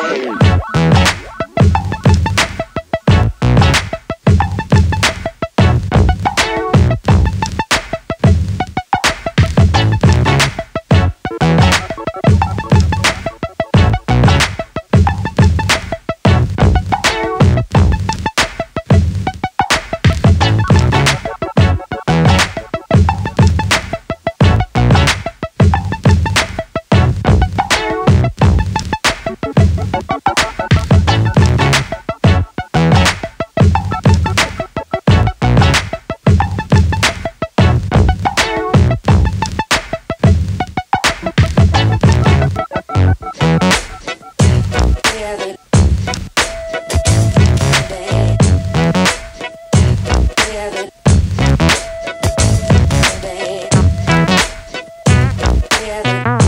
Woo! Yeah.